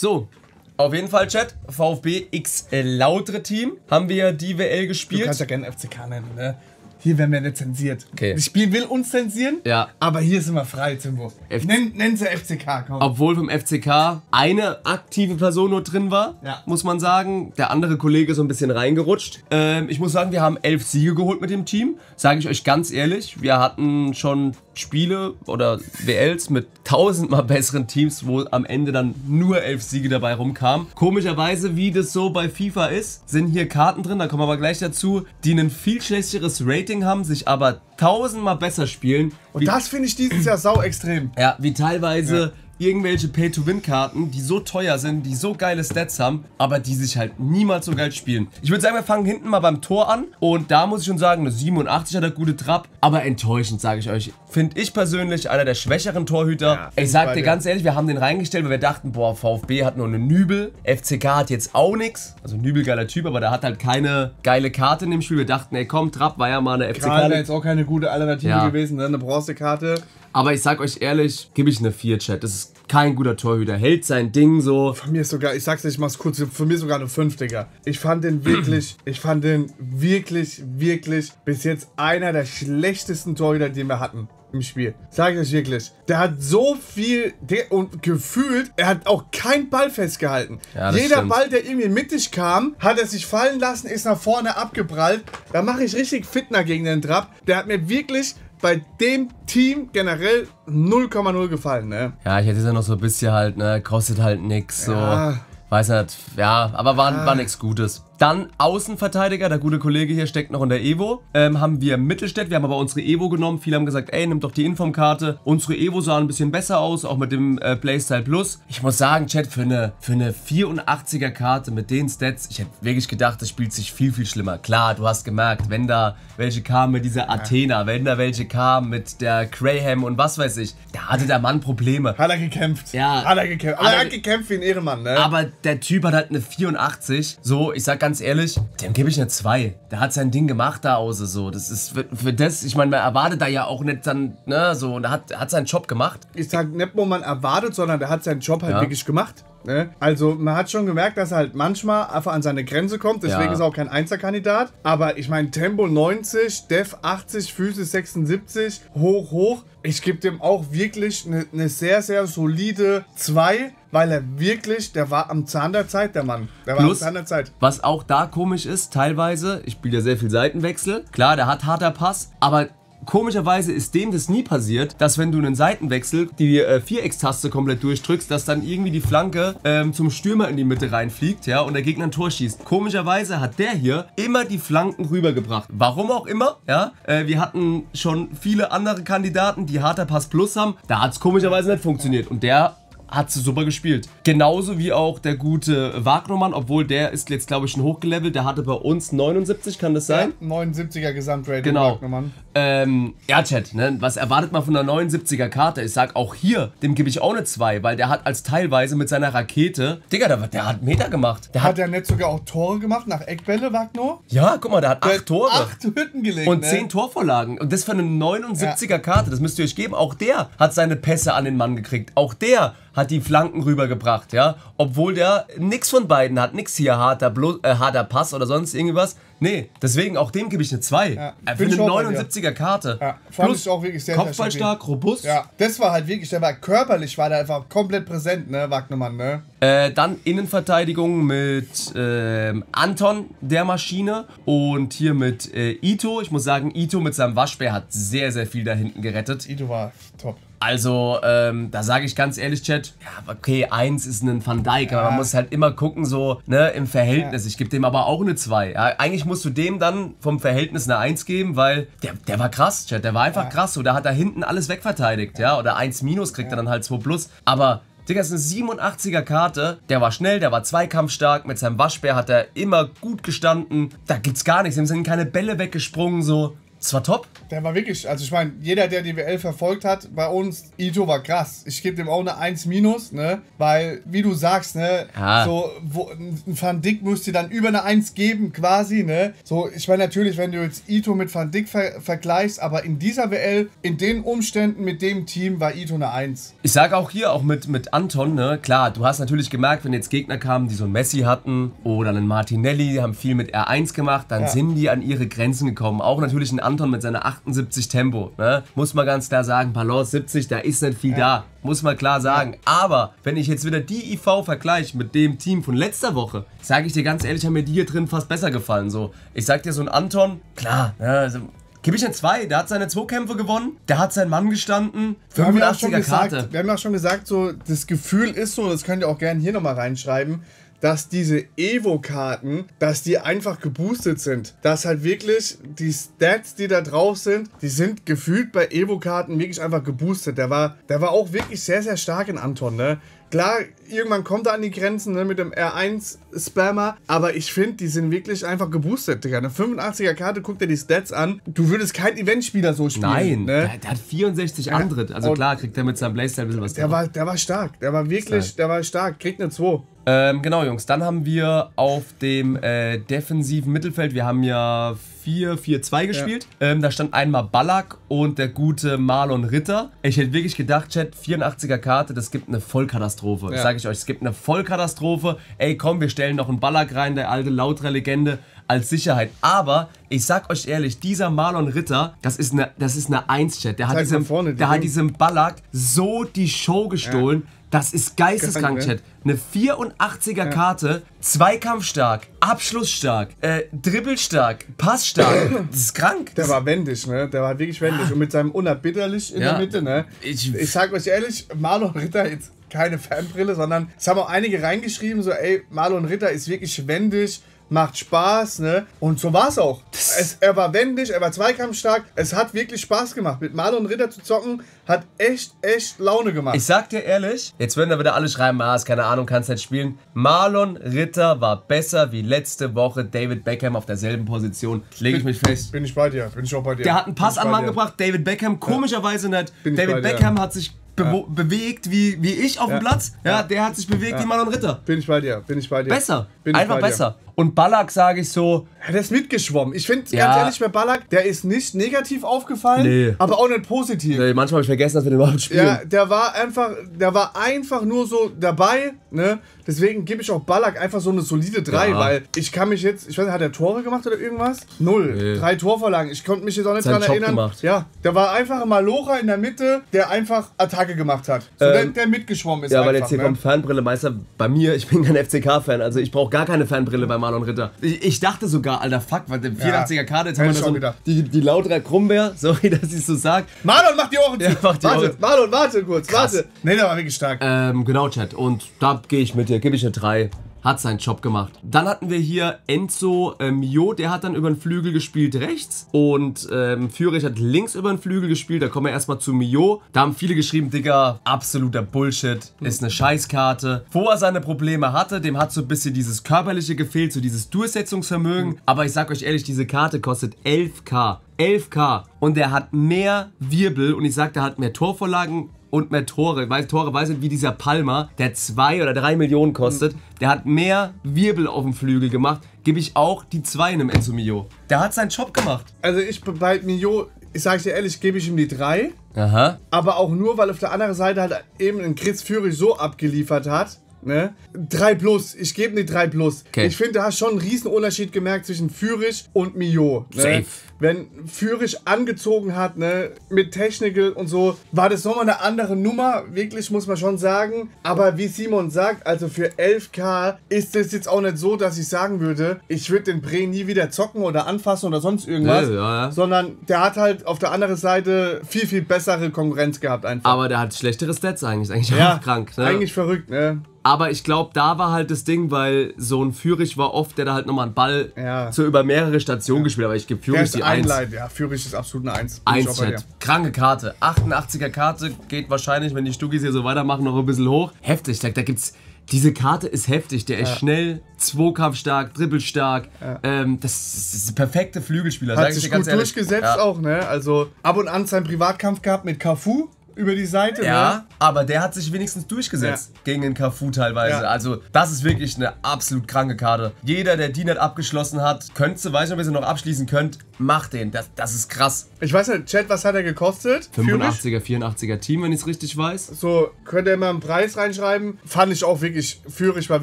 So, auf jeden Fall, Chat. VfB X lautere Team. Haben wir die WL Du gespielt. kannst ja gerne FCK nennen, ne? Hier werden wir nicht zensiert. Okay. Das Spiel will uns zensieren, Ja. aber hier sind wir frei, Zimbo. F- Nenn, nennen sie FCK, komm. Obwohl vom FCK eine aktive Person nur drin war, Ja. muss man sagen. Der andere Kollege ist so ein bisschen reingerutscht. Ähm, ich muss sagen, wir haben elf Siege geholt mit dem Team. Sage ich euch ganz ehrlich. Wir hatten schon Spiele oder WLs mit tausendmal besseren Teams, wo am Ende dann nur elf Siege dabei rumkamen. Komischerweise, wie das so bei FIFA ist, sind hier Karten drin, da kommen wir aber gleich dazu, die ein viel schlechteres Rating haben, sich aber tausendmal besser spielen. Und das finde ich dieses Jahr sau extrem. Ja, wie teilweise irgendwelche Pay-to-Win-Karten, die so teuer sind, die so geile Stats haben, aber die sich halt niemals so geil spielen. Ich würde sagen, wir fangen hinten mal beim Tor an und da muss ich schon sagen, eine 87 hat er gute Trab, aber enttäuschend, sage ich euch. Finde ich persönlich einer der schwächeren Torhüter. Ja, ich sag dir ganz ehrlich, wir haben den reingestellt, weil wir dachten, boah, VfB hat nur eine Nübel, FCK hat jetzt auch nichts. Also Nübel geiler Typ, aber der hat halt keine geile Karte in dem Spiel. Wir dachten, ey komm, Trapp war ja mal eine Gerade FCK. jetzt auch keine gute Alternative Ja. gewesen, ne? Eine Bronzekarte. Aber ich sag euch ehrlich, gebe ich eine 4, Chat. Das ist kein guter Torhüter. Hält sein Ding so. Von mir ist sogar, ich sag's ich mach's kurz, für mich sogar eine 5, Digga. Ich fand den wirklich, ich fand den wirklich, wirklich bis jetzt einer der schlechtesten Torhüter, die wir hatten im Spiel. Sag ich euch wirklich. Der hat so viel und gefühlt, er hat auch keinen Ball festgehalten. Ja, Jeder stimmt. Ball, der irgendwie mittig kam, hat er sich fallen lassen, ist nach vorne abgeprallt. Da mache ich richtig Fitner gegen den Trab. Der hat mir wirklich bei dem Team generell 0,0 gefallen, ne? Ja, ich hätte es ja noch so ein bisschen halt, ne, kostet halt nix, so. Ja. Weiß nicht, ja, aber war, war nichts Gutes. Dann Außenverteidiger, der gute Kollege hier steckt noch in der Evo. Ähm, haben wir Mittelstädt, wir haben aber unsere Evo genommen. Viele haben gesagt, ey, nimm doch die Informkarte. Unsere Evo sah ein bisschen besser aus, auch mit dem äh, Playstyle Plus. Ich muss sagen, Chat, für eine, für eine 84er Karte mit den Stats, ich hätte wirklich gedacht, das spielt sich viel, viel schlimmer. Klar, du hast gemerkt, wenn da welche kamen mit dieser Athena, wenn da welche kamen mit der Graham und was weiß ich, da hatte der Mann Probleme. Hat er gekämpft. Ja. Hat er gekämpft. Aber Aber- er hat gekämpft wie ein Ehrenmann, ne? Aber der Typ hat halt eine 84. So, ich sag ganz ehrlich, dem gebe ich eine 2. Der hat sein Ding gemacht da außer so. Das ist für, für das, ich meine, man erwartet da ja auch nicht dann, ne, so, und er hat, hat seinen Job gemacht. ich sag nicht, wo man erwartet, sondern der hat seinen Job halt Ja. wirklich gemacht. Ne? Also man hat schon gemerkt, dass er halt manchmal einfach an seine Grenze kommt, deswegen Ja. ist er auch kein Einzelkandidat. Aber ich meine, Tempo 90, Def 80, Füße 76, hoch, hoch. Ich gebe dem auch wirklich eine ne sehr, sehr solide 2, weil er wirklich, der war am Zahn der Zeit, der Mann. Der war Plus- am Zahn der Zeit. Was auch da komisch ist, teilweise, ich spiele ja sehr viel Seitenwechsel. Klar, der hat harter Pass, aber komischerweise ist dem das nie passiert, dass wenn du einen Seitenwechsel die äh, Viereckstaste komplett durchdrückst, dass dann irgendwie die Flanke ähm, zum Stürmer in die Mitte reinfliegt, ja, und der Gegner ein Tor schießt. Komischerweise hat der hier immer die Flanken rübergebracht. Warum auch immer, ja. Äh, wir hatten schon viele andere Kandidaten, die harter Pass Plus haben. Da hat es komischerweise nicht funktioniert. Und der hat sie super gespielt. Genauso wie auch der gute Wagnermann, obwohl der ist jetzt, glaube ich, schon hochgelevelt. Der hatte bei uns 79, kann das sein? 79er Gesamtrating. Genau. Wagnermann. Ähm, ja, Chat, ne? Was erwartet man von einer 79er Karte? Ich sag auch hier, dem gebe ich auch eine 2, weil der hat als teilweise mit seiner Rakete. Digga, der, der hat Meter gemacht. Der hat. Hat er nicht sogar auch Tore gemacht nach Eckbälle, Wagner? ja, guck mal, der hat Der acht Tore. Acht Hütten gelegt. Und ne? 10 Torvorlagen. Und das für eine 79er Karte, das müsst ihr euch geben. Auch der hat seine Pässe an den Mann gekriegt. Auch der hat die Flanken rübergebracht, ja. Obwohl der nix von beiden hat, nix hier harter, Blo äh, harter Pass oder sonst irgendwas. Nee, deswegen auch dem gebe ich eine 2. Ja, äh, für eine ich auch bei dir. 79er Karte. Ja, ich auch wirklich sehr, sehr Kopfballstark, robust. Ja, das war halt wirklich, der war körperlich, war der einfach komplett präsent, ne, Wagnermann, ne? Äh, dann Innenverteidigung mit ähm, Anton, der Maschine. Und hier mit äh, Ito. Ich muss sagen, Ito mit seinem Waschbär hat sehr, sehr viel da hinten gerettet. Ito war top. Also, ähm, da sage ich ganz ehrlich, Chat, ja, okay, eins ist ein Van Dijk, aber man muss halt immer gucken, so, ne, im Verhältnis. Ich gebe dem aber auch eine 2. Ja, eigentlich musst du dem dann vom Verhältnis eine 1 geben, weil der, der war krass, Chat, der war einfach krass. So, da hat er hinten alles wegverteidigt, ja, oder 1 minus kriegt er dann halt 2 plus. Aber Digga, das ist eine 87er Karte. Der war schnell, der war zweikampfstark. Mit seinem Waschbär hat er immer gut gestanden. Da gibt's gar nichts. Ihm sind keine Bälle weggesprungen, so. Das war top. Der war wirklich, also ich meine, jeder, der die WL verfolgt hat, bei uns, Ito war krass. Ich gebe dem auch eine 1 minus, ne? Weil, wie du sagst, ne, Ja. so, wo, ein Van Dijk musst du dann über eine 1 geben, quasi, ne? So, ich meine natürlich, wenn du jetzt Ito mit Van Dijk ver vergleichst, aber in dieser WL, in den Umständen mit dem Team, war Ito eine 1. Ich sage auch hier, auch mit, mit Anton, ne, klar, du hast natürlich gemerkt, wenn jetzt Gegner kamen, die so einen Messi hatten oder einen Martinelli, die haben viel mit R1 gemacht, dann Ja. sind die an ihre Grenzen gekommen. Auch natürlich ein Anton mit seiner 78 Tempo, ne, muss man ganz klar sagen, Balance 70, da ist nicht viel da, muss man klar sagen. Aber wenn ich jetzt wieder die IV vergleiche mit dem Team von letzter Woche, sage ich dir ganz ehrlich, haben mir die hier drin fast besser gefallen. So, ich sag dir so ein Anton, klar, ne, also, Gib ich ein 2, der hat seine Zweikämpfe gewonnen, der hat seinen Mann gestanden, Wir haben ja auch schon 85er gesagt, Karte. wir haben ja auch schon gesagt, so das Gefühl ist so, das könnt ihr auch gerne hier nochmal reinschreiben, dass diese Evo-Karten, dass die einfach geboostet sind. Dass halt wirklich die Stats, die da drauf sind, die sind gefühlt bei Evo-Karten wirklich einfach geboostet. Der war, der war auch wirklich sehr, sehr stark in Anton, ne? Klar, irgendwann kommt er an die Grenzen ne, mit dem R1-Spammer, aber ich finde, die sind wirklich einfach geboostet, Digga. Eine 85er Karte, guck dir die Stats an. Du würdest kein Eventspieler so spielen. Nein, ne? der, der hat 64 Antritt. Also klar, kriegt er mit seinem Playstyle ein bisschen was Der drauf. war, der war stark. Der war wirklich, Stark. der war stark. Kriegt eine 2. Ähm, genau, Jungs. Dann haben wir auf dem äh, defensiven Mittelfeld, wir haben ja 4-4-2 gespielt. Ähm, da stand einmal Ballack und der gute Marlon Ritter. Ich hätte wirklich gedacht, Chat, 84er Karte, das gibt eine Vollkatastrophe. Ja. sage ich euch, es gibt eine Vollkatastrophe. Ey, komm, wir stellen noch einen Ballack rein, der alte lautere Legende. Als Sicherheit. Aber ich sag euch ehrlich, dieser Marlon Ritter, das ist eine, das ist eine 1-Chat. Der, hat Zeig mal diesem, vorne, der hat diesem Ballack so die Show gestohlen. Das ist geisteskrank, Chat. Eine 84er Karte, zweikampfstark, abschlussstark, äh, dribbelstark, passstark. Das ist krank. Der war wendig, ne? Der war wirklich wendig. Und mit seinem unerbitterlich in Ja. der Mitte, ne? Ich- Ich, sag euch ehrlich, Marlon Ritter jetzt keine Fanbrille, sondern es haben auch einige reingeschrieben, so, ey, Marlon Ritter ist wirklich wendig, macht Spaß, ne? Und so war es auch. Es, er war wendig, er war zweikampfstark. Es hat wirklich Spaß gemacht. Mit Marlon Ritter zu zocken, hat echt, echt Laune gemacht. Ich sag dir ehrlich, jetzt werden da wieder alle schreiben, ah, ist keine Ahnung, kannst nicht spielen. Marlon Ritter war besser wie letzte Woche David Beckham auf derselben Position. Lege ich mich fest. bin ich bei dir, bin ich auch bei dir. Der hat einen Pass an Mann gebracht, David Beckham komischerweise nicht. Bin David dir. Beckham hat sich bewo- bewegt wie, wie ich auf Ja. dem Platz. Ja, der hat sich bewegt wie Marlon Ritter. Bin ich bei dir, bin ich bei dir. Besser. Bin ich Einfach besser. Und Ballack sage ich so, Ja, der ist mitgeschwommen. Ich finde, Ja. ganz ehrlich, bei Ballack, der ist nicht negativ aufgefallen, Nee. aber auch nicht positiv. nee, manchmal habe ich vergessen, dass wir den überhaupt spielen. Ja, der war einfach, der war einfach nur so dabei, ne? Deswegen gebe ich auch Ballack einfach so eine solide 3, Ja. weil ich kann mich jetzt, ich weiß nicht, hat er Tore gemacht oder irgendwas? Null. Nee. Drei Torvorlagen. Ich konnte mich jetzt auch nicht dran Job erinnern. gemacht. Ja, der war einfach ein Malocher in der Mitte, der einfach Attacke gemacht hat. So, Ähm, der, der mitgeschwommen ist Ja, einfach, weil jetzt hier ne? kommt Fanbrille Meister. Bei mir, ich bin kein FCK-Fan, also ich brauche gar keine Fanbrille bei Marlon Ritter. Ich, ich dachte sogar, alter Fuck, weil der 84er Karte, jetzt haben wir so gedacht. die, die lautere Krummbeer, sorry, dass ich so sag. Marlon, mach die Ohren zu. Ja, mach die warte, Ohren. Marlon, warte kurz, Krass. warte. Ne, der war wirklich stark. Ähm, genau, Chat. Und da gehe ich mit dir, gebe ich eine 3. Hat seinen Job gemacht. Dann hatten wir hier Enzo ähm, Jo, der hat dann über den Flügel gespielt rechts. Und ähm, Führich hat links über den Flügel gespielt. Da kommen wir erstmal zu Mio. Da haben viele geschrieben, Digga, absoluter Bullshit. Ist eine Scheißkarte. Wo er seine Probleme hatte, dem hat so ein bisschen dieses körperliche gefehlt, so dieses Durchsetzungsvermögen. Aber ich sag euch ehrlich, diese Karte kostet 11k. 11k. Und der hat mehr Wirbel und ich sag, der hat mehr Torvorlagen und mehr Tore. Weil Tore weiß nicht, wie dieser Palmer, der 2 oder 3 Millionen kostet, der hat mehr Wirbel auf dem Flügel gemacht. Gebe ich auch die 2 in einem Enzo Mio. Der hat seinen Job gemacht. Also ich bei Mio, ich sage dir ehrlich, gebe ich ihm die 3. Aha. Aber auch nur, weil auf der anderen Seite halt eben ein Chris Führig so abgeliefert hat. Ne? 3 plus, ich gebe die 3 plus. Okay. Ich finde, da hast schon einen riesen Unterschied gemerkt zwischen Führig und Mio. Ne? Safe. Wenn Führig angezogen hat, ne, mit Technical und so, war das nochmal eine andere Nummer, wirklich muss man schon sagen. Aber wie Simon sagt, also für 11k ist es jetzt auch nicht so, dass ich sagen würde, ich würde den Bre nie wieder zocken oder anfassen oder sonst irgendwas. Ja, ja. Sondern der hat halt auf der anderen Seite viel, viel bessere Konkurrenz gehabt einfach. Aber der hat schlechtere Stats eigentlich. Eigentlich ja, krank. Ne? Eigentlich verrückt, ne? Aber ich glaube, da war halt das Ding, weil so ein Führig war oft, der da halt nochmal einen Ball Ja. so über mehrere Stationen gespielt hat. Aber ich gebe ist die 1. Einleit, ja. Führig ist absolut eine 1. Bin ich auch 1 bei Chat. dir. Kranke Karte. 88er Karte geht wahrscheinlich, wenn die Stuckis hier so weitermachen, noch ein bisschen hoch. Heftig. Da, da gibt's. Diese Karte ist heftig, der ist schnell, zweikampfstark, dribbelstark. Ähm, das ist der perfekte Flügelspieler. sag Hat ich sich dir ganz gut ehrlich. durchgesetzt ja. auch, ne? Also ab und an seinen Privatkampf gehabt mit Cafu über die Seite, Ja, ne? aber der hat sich wenigstens durchgesetzt gegen den Cafu teilweise. Ja. Also, das ist wirklich eine absolut kranke Karte. Jeder, der die nicht abgeschlossen hat, könnte, weiß nicht, ob ihr sie noch abschließen könnt, macht den. Das, das ist krass. Ich weiß nicht, Chat, was hat er gekostet? Führig? 85er, 84er Team, wenn ich es richtig weiß. So, könnt ihr mal einen Preis reinschreiben? Fand ich auch wirklich, Führig war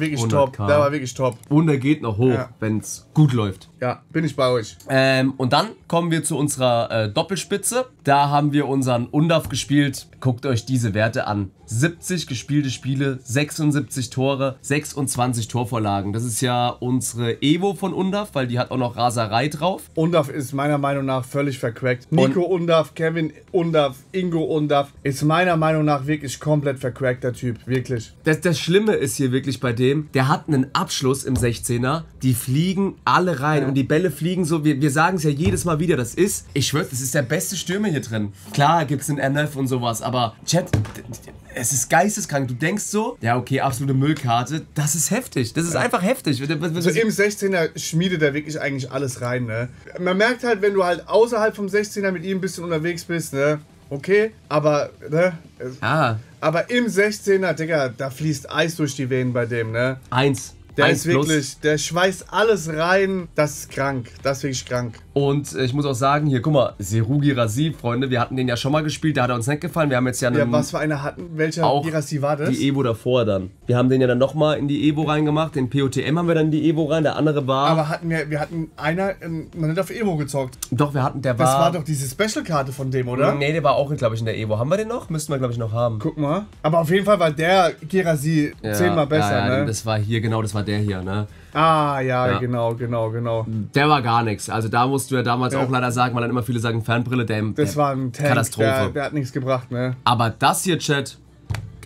wirklich 100K. top. Der war wirklich top. Und er geht noch hoch, Ja. wenn es gut läuft. Ja, bin ich bei euch. Ähm, und dann kommen wir zu unserer äh, Doppelspitze. Da haben wir unseren Undaf gespielt. Guckt euch diese Werte an. 70 gespielte Spiele, 76 Tore, 26 Torvorlagen. Das ist ja unsere Evo von Undaf, weil die hat auch noch Raserei drauf. Undaf ist meiner Meinung nach völlig vercrackt. Nico Undaf, Kevin Undaf, Ingo Undaf ist meiner Meinung nach wirklich komplett vercrackter Typ. Wirklich. Das, das Schlimme ist hier wirklich bei dem, der hat einen Abschluss im 16er, die fliegen alle rein und die Bälle fliegen so, wir, wir sagen es ja jedes Mal wieder, das ist, ich schwöre, das ist der beste Stürmer hier drin. Klar gibt es einen NF und sowas, aber Chat, es ist geisteskrank. Du denkst so, ja okay, absolute Müllkarte, das ist heftig, das ist einfach heftig. Also im 16er schmiedet er wirklich eigentlich alles rein, ne? Man merkt halt, wenn du halt außerhalb vom 16er mit ihm ein bisschen unterwegs bist, ne? Okay, aber, ne? Ah, Aber im 16er, Digga, da fließt Eis durch die Venen bei dem, ne? eins. Der ist wirklich, der schweißt alles rein. Das ist krank. Das ist wirklich krank. Und ich muss auch sagen, hier, guck mal, Serugi Rasi, Freunde, wir hatten den ja schon mal gespielt, da hat er uns nicht gefallen. Wir haben jetzt ja einen, Ja, was für eine hatten? Welcher Girassi war das? die Evo davor dann. Wir haben den ja dann nochmal in die Evo reingemacht, den POTM haben wir dann in die Evo rein, der andere war... Aber hatten wir, wir hatten einer ähm, noch nicht auf Evo gezockt. doch, wir hatten, der Das war... war doch diese Special-Karte von dem, oder? Nee, der war auch, glaube ich, in der Evo. Haben wir den noch? Müssten wir, glaube ich, noch haben. Guck mal. Aber auf jeden Fall war der Girassi zehnmal besser, ja, ja, ne? Das war hier, genau, das war der hier, ne? ah, ja, Ja. genau, genau, genau. Der war gar nichts. Also da musst du ja damals Ja. auch leider sagen, weil dann immer viele sagen Fernbrille, der, Das der war ein Tank. Katastrophe. Der, der hat nichts gebracht, ne? Aber das hier, Chat,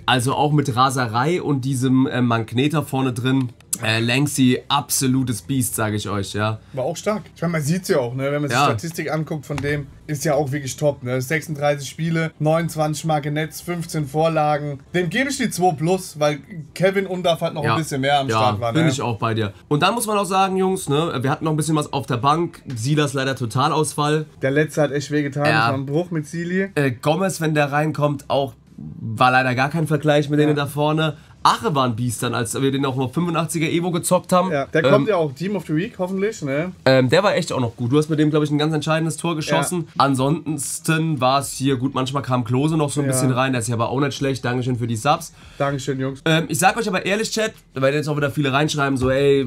also auch mit Raserei und diesem äh, Magneter vorne drin, äh, Lanxy, absolutes Biest, sage ich euch, ja. War auch stark. Ich meine, man sieht es ja auch, ne? Wenn man sich Ja. Statistik anguckt von dem, ist ja auch wirklich top, ne? 36 Spiele, 29 Marke Netz, 15 Vorlagen. Dem gebe ich die 2 plus, weil Kevin Undorf halt noch ja. ein bisschen mehr am ja, Start war, ne? bin ich auch bei dir. Und dann muss man auch sagen, Jungs, ne, wir hatten noch ein bisschen was auf der Bank. Silas leider Totalausfall. Der letzte hat echt wehgetan. Ja. War ein Bruch mit Sili. Äh, Gomez, wenn der reinkommt, auch war leider gar kein Vergleich mit denen da vorne. Ache war ein Biest dann, als wir den auch noch 85er Evo gezockt haben. Ja, der ähm, kommt ja auch Team of the Week, hoffentlich, ne? Ähm, der war echt auch noch gut. Du hast mit dem, glaube ich, ein ganz entscheidendes Tor geschossen. Ansonsten war es hier gut. Manchmal kam Klose noch so ein Ja. bisschen rein. Der ist ja aber auch nicht schlecht. Dankeschön für die Subs. Dankeschön, Jungs. Ähm, ich sag euch aber ehrlich, Chat, weil jetzt auch wieder viele reinschreiben, so, ey,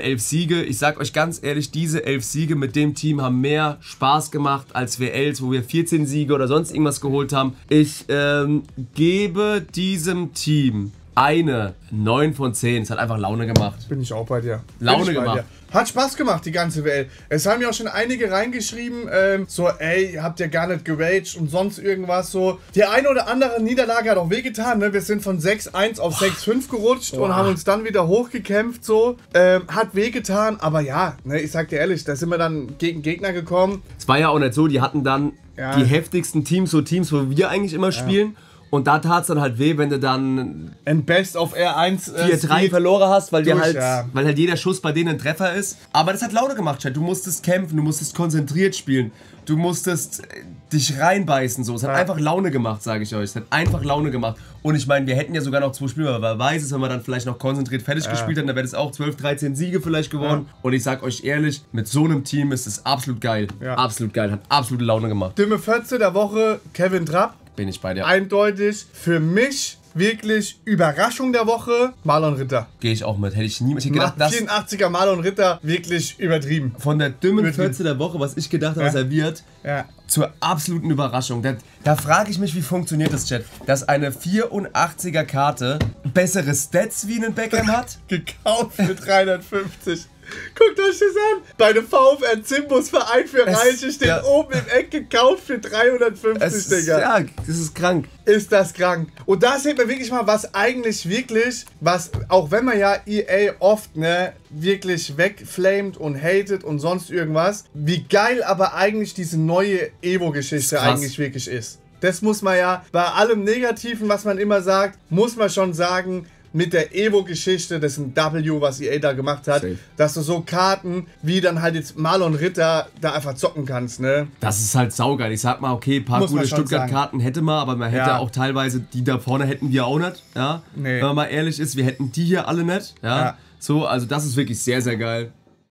elf Siege. Ich sag euch ganz ehrlich, diese elf Siege mit dem Team haben mehr Spaß gemacht als WLs, wo wir 14 Siege oder sonst irgendwas geholt haben. Ich ähm, gebe diesem Team eine 9 von 10. Es hat einfach Laune gemacht. Bin ich auch bei dir. Laune bei gemacht. dir. Hat Spaß gemacht, die ganze Welt. Es haben ja auch schon einige reingeschrieben, ähm, so, ey, habt ihr gar nicht geraged und sonst irgendwas so. Die eine oder andere Niederlage hat auch wehgetan, ne? Wir sind von 6-1 auf 6-5 gerutscht und haben uns dann wieder hochgekämpft, so. Ähm, hat wehgetan, aber ja, ne, ich sag dir ehrlich, da sind wir dann gegen Gegner gekommen. Es war ja auch nicht so, die hatten dann Ja. die heftigsten Teams, so Teams, wo wir eigentlich immer spielen. Und da tat es dann halt weh, wenn du dann Ein Best of R1 äh, 4-3 Speed. verloren hast, weil, durch, halt, ja. weil halt jeder Schuss bei denen ein Treffer ist. Aber das hat Laune gemacht, Chat. Du musstest kämpfen, du musstest konzentriert spielen. Du musstest äh, dich reinbeißen. So. Es hat Ja. einfach Laune gemacht, sage ich euch. Es hat einfach Laune gemacht. Und ich meine, wir hätten ja sogar noch zwei Spiele, aber wer weiß es, wenn wir dann vielleicht noch konzentriert fertig gespielt hätten, dann wäre es auch 12, 13 Siege vielleicht geworden. Und ich sag euch ehrlich, mit so einem Team ist es absolut geil. Ja. Absolut geil. Hat absolute Laune gemacht. Stimme 14 der Woche, Kevin Trapp. Bin ich bei dir. Eindeutig. Für mich wirklich Überraschung der Woche, Marlon Ritter. Gehe ich auch mit. Hätte ich nie ich hätte gedacht, das 84er Marlon Ritter, wirklich übertrieben. von der dünnen Übertrieben. 14 der Woche, was ich gedacht habe, was Ja. er wird, Ja. zur absoluten Überraschung. Da, da frage ich mich, wie funktioniert das, Chat? Dass eine 84er Karte bessere Stats wie einen Beckham hat? Gekauft für 350. Guckt euch das an. Bei dem VfR Zimbus Verein für Es- Reiche steht ja. oben im Eck gekauft für 350, Es ist, Digga. ja, das ist krank. Ist das krank. Und da sieht man wirklich mal, was eigentlich wirklich, was, auch wenn man ja EA oft, ne, wirklich wegflamed und hatet und sonst irgendwas, wie geil aber eigentlich diese neue Evo-Geschichte eigentlich wirklich ist. Das muss man ja, bei allem Negativen, was man immer sagt, muss man schon sagen, mit der Evo-Geschichte, das ist ein W, was EA da gemacht hat, Safe. dass du so Karten wie dann halt jetzt Marlon Ritter da einfach zocken kannst, ne? Das ist halt saugeil. Ich sag mal, okay, ein paar Muss gute Stuttgart-Karten hätte man, aber man hätte Ja. auch teilweise, die da vorne hätten wir auch nicht, ja. Nee. Wenn man mal ehrlich ist, wir hätten die hier alle nicht, ja. Ja. So, also das ist wirklich sehr, sehr geil.